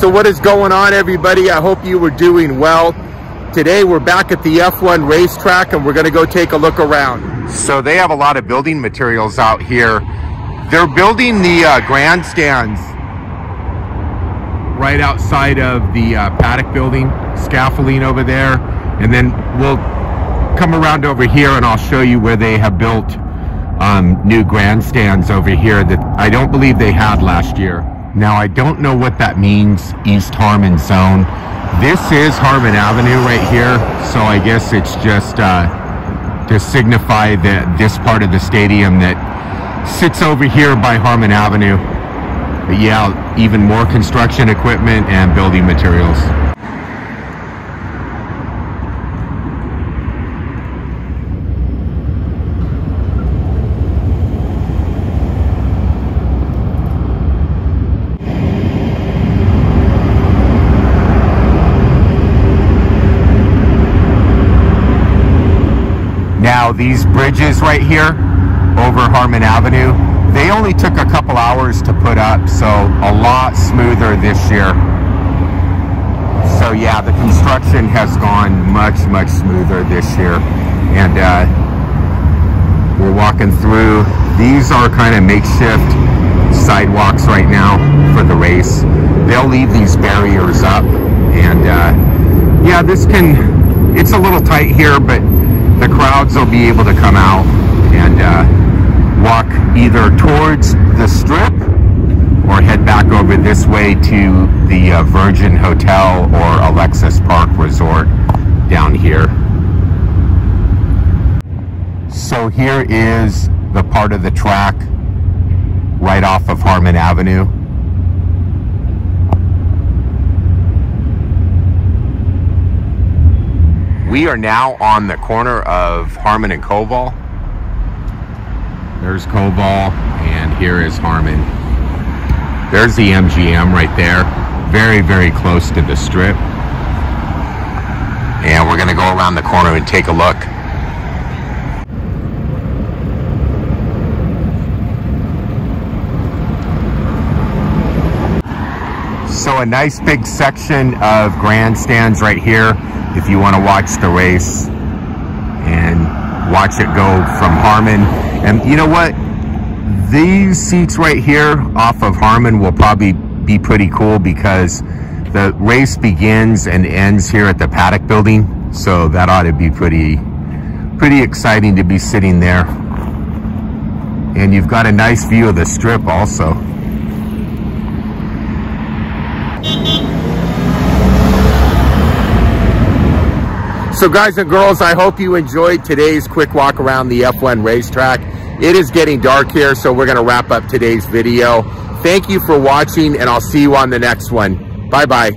So what is going on everybody? I hope you were doing well. Today we're back at the F1 racetrack and we're gonna go take a look around. So they have a lot of building materials out here. They're building the uh, grandstands right outside of the uh, paddock building, scaffolding over there. And then we'll come around over here and I'll show you where they have built um, new grandstands over here that I don't believe they had last year. Now, I don't know what that means, East Harmon Zone. This is Harmon Avenue right here, so I guess it's just uh, to signify that this part of the stadium that sits over here by Harmon Avenue. But yeah, even more construction equipment and building materials. These bridges right here over Harmon Avenue, they only took a couple hours to put up, so a lot smoother this year. So yeah, the construction has gone much, much smoother this year. And uh, we're walking through, these are kind of makeshift sidewalks right now for the race. They'll leave these barriers up and uh, yeah, this can, it's a little tight here, but the crowds will be able to come out and uh, walk either towards the strip or head back over this way to the uh, Virgin Hotel or Alexis Park Resort down here. So here is the part of the track right off of Harmon Avenue. We are now on the corner of Harmon and Koval. There's Koval, and here is Harmon. There's the MGM right there, very, very close to the strip. And we're gonna go around the corner and take a look. So a nice big section of grandstands right here if you want to watch the race and watch it go from Harmon. And you know what? These seats right here off of Harmon will probably be pretty cool because the race begins and ends here at the paddock building. So that ought to be pretty, pretty exciting to be sitting there. And you've got a nice view of the strip also. So guys and girls, I hope you enjoyed today's quick walk around the F1 racetrack. It is getting dark here, so we're gonna wrap up today's video. Thank you for watching and I'll see you on the next one. Bye-bye.